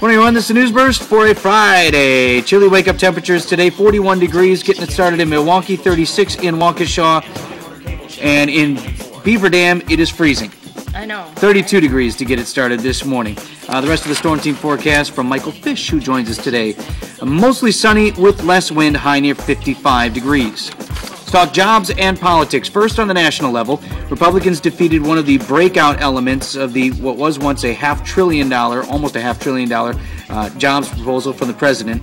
Morning, everyone. This is the NewsBurst for a Friday. Chilly wake up temperatures today 41 degrees, getting it started in Milwaukee, 36 in Waukesha, and in Beaver Dam, it is freezing. I know. 32 degrees to get it started this morning. Uh, the rest of the storm team forecast from Michael Fish, who joins us today. Uh, mostly sunny with less wind, high near 55 degrees. Talk jobs and politics. First, on the national level, Republicans defeated one of the breakout elements of the what was once a half trillion dollar, almost a half trillion dollar uh, jobs proposal from the president.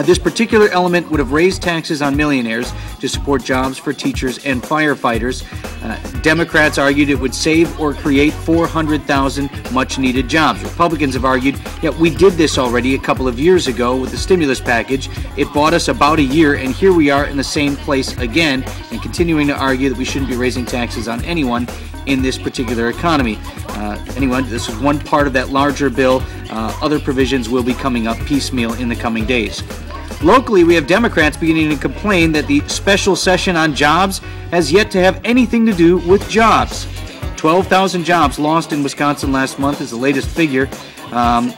Uh, this particular element would have raised taxes on millionaires to support jobs for teachers and firefighters. Uh, Democrats argued it would save or create 400,000 much needed jobs. Republicans have argued, yeah, we did this already a couple of years ago with the stimulus package. It bought us about a year, and here we are in the same place again, and continuing to argue that we shouldn't be raising taxes on anyone in this particular economy. Uh, anyway, this is one part of that larger bill. Uh, other provisions will be coming up piecemeal in the coming days. Locally, we have Democrats beginning to complain that the special session on jobs has yet to have anything to do with jobs. 12,000 jobs lost in Wisconsin last month is the latest figure. Um,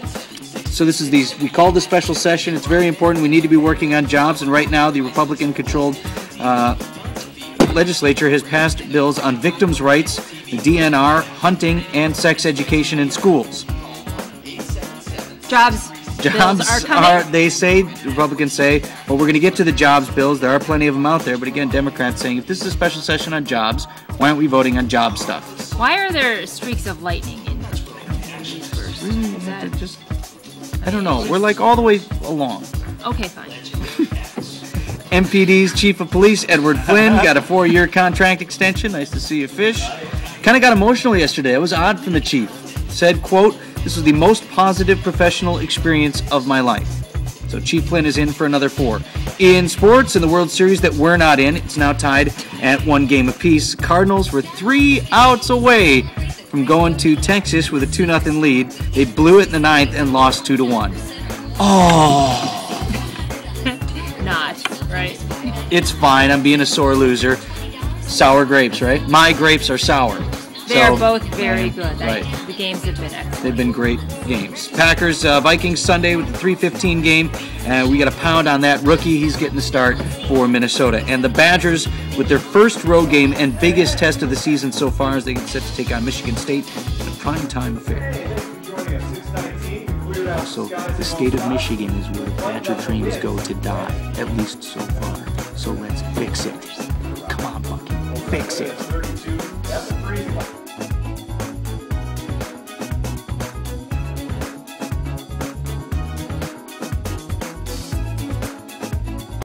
so this is these. We called the special session. It's very important. We need to be working on jobs, and right now the Republican-controlled uh, legislature has passed bills on victims' rights, DNR, hunting, and sex education in schools. Jobs. Jobs are coming. they say, Republicans say, well, we're going to get to the jobs bills. There are plenty of them out there. But again, Democrats saying, if this is a special session on jobs, why aren't we voting on job stuff? Why are there streaks of lightning in first? Mm, is that just, I don't know. We're like all the way along. okay? Fine. MPD's chief of police, Edward Flynn, got a four year contract extension. Nice to see you, Fish. Kind of got emotional yesterday. It was odd from the chief. Said, quote, this was the most positive professional experience of my life. So Chief Flynn is in for another four. In sports, in the World Series that we're not in, it's now tied at one game apiece. Cardinals were three outs away from going to Texas with a 2 0 lead. They blew it in the ninth and lost 2 to 1. Oh. It's fine. I'm being a sore loser. Sour grapes, right? My grapes are sour. They are both very good. I- Right. the games have been excellent. They've been great games. Packers uh, Vikings Sunday with the 3:15 game. Uh, we got a pound on that rookie. He's getting the start for Minnesota. And the Badgers with their first road game and biggest test of the season so far as they get set to take on Michigan State in a prime time affair. Also, the state of Michigan is where Badger trains go to die, at least so far. So let's fix it. Come on, Bucky, fix it.